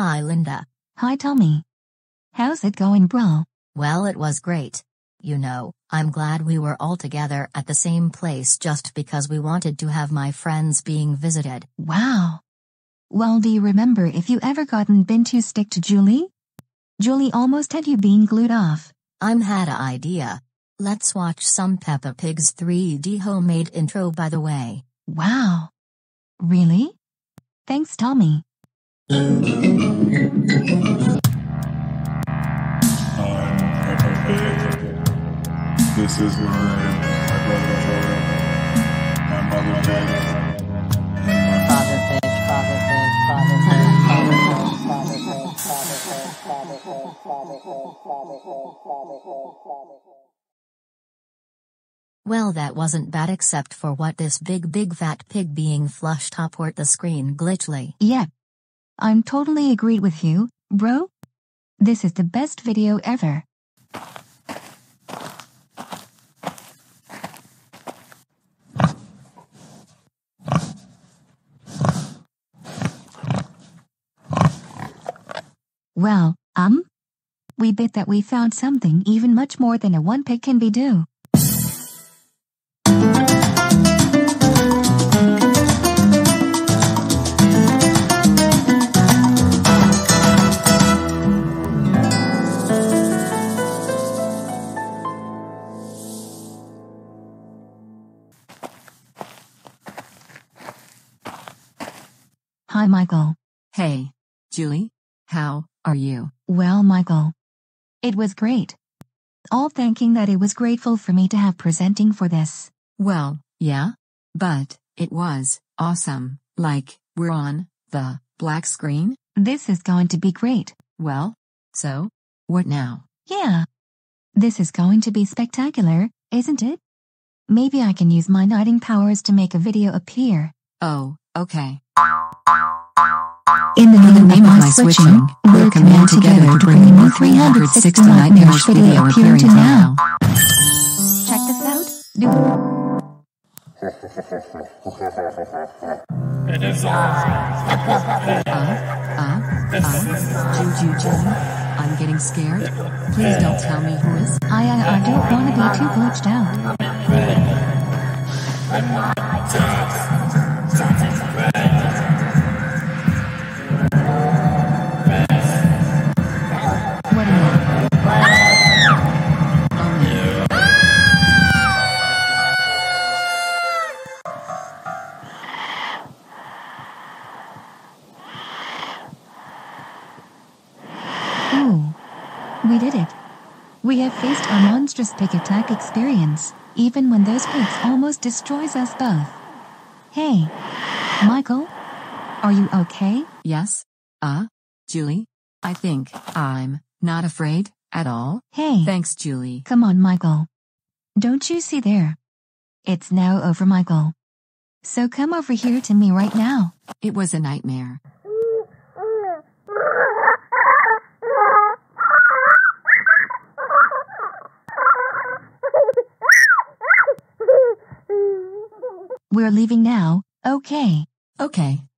Hi Linda. Hi Tommy. How's it going bro? Well it was great. You know, I'm glad we were all together at the same place just because we wanted to have my friends being visited. Wow. Well do you remember if you ever gotten been to stick to Julie? Julie almost had you being glued off. I'm had a idea. Let's watch some Peppa Pig's 3D homemade intro by the way. Wow. Really? Thanks Tommy. I'm Peppa Pig. This is where my brother Jordan, my mother Jada, and Father Pig, Father Pig, Father Pig, Father Pig, Father Pig, Father Pig, Father Pig, Father Pig, Father Pig, Father Pig, Father Pig. Well that wasn't bad except for what this big big fat pig being flushed upward the screen glitchly. Yep. I'm totally agreed with you, bro. This is the best video ever. Well, um? We bet that we found something even much more than a one pig can be do. Hi Michael. Hey, Julie, how are you? Well, Michael. It was great. All thinking that it was grateful for me to have presenting for this. Well, yeah? But, it was awesome. Like, we're on the black screen? This is going to be great. Well, so, what now? Yeah. This is going to be spectacular, isn't it? Maybe I can use my knighting powers to make a video appear. Oh, okay. In the In the name, name of my switching, we're work coming together to bring a new 360 360 Nightmares Nightmares video video appearing appearing to to now. now. Check this out. Do Uh, Ju Ju Julie, I'm getting scared. Please don't tell me who is. I I, I don't want to be too glitched out. Ooh. We did it. We have faced our monstrous pig attack experience, even when those pigs almost destroys us both. Hey. Michael? Are you okay? Yes? Uh, Julie? I think I'm not afraid at all. Hey. Thanks, Julie. Come on, Michael. Don't you see there? It's now over, Michael. So come over here to me right now. It was a nightmare. We're leaving now, okay? Okay.